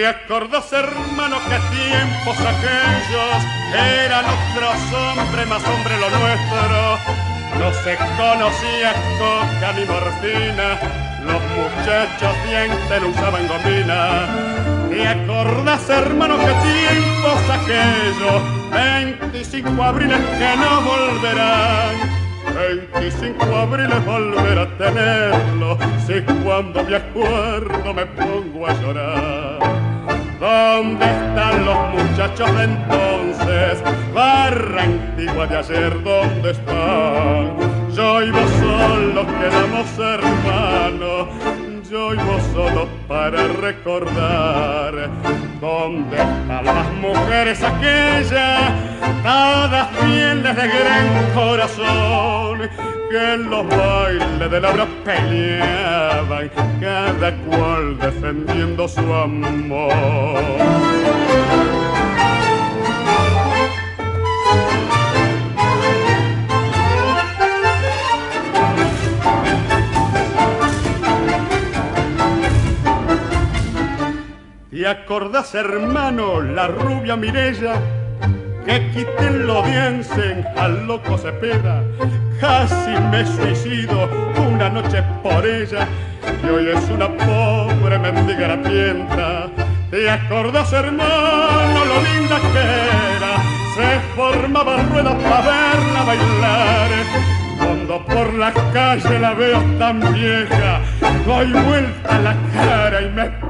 acordás, hermano, que tiempos aquellos eran otros hombres, más hombre lo nuestro. No se conocía coca ni morfina, los muchachos dientes no usaban gomina. ¿Te acordás, hermano, que tiempos aquellos? 25 abriles que no volverán. 25 abriles volver a tenerlo, si cuando me acuerdo me pongo a llorar. ¿Dónde están los muchachos de entonces? Barra antigua de ayer, ¿dónde están? Yo y vos solo quedamos hermanos, yo y vos solo para recordar. ¿Dónde están las mujeres aquellas? Todas fieles de gran corazón que en los bailes de la cada cual defendiendo su amor. ¿Te acordás, hermano, la rubia Mirella? Que quiten lo diensen al loco Cepeda. Casi me suicido una noche por ella y hoy es una pobre mendiga harapienta. ¿Te acordás, hermano, lo linda que era? Se formaba ruedas para verla bailar. Cuando por la calle la veo tan vieja, doy vuelta la cara y me